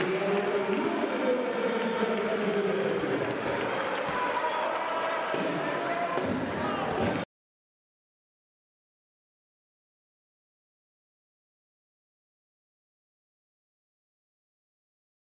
Obrigado.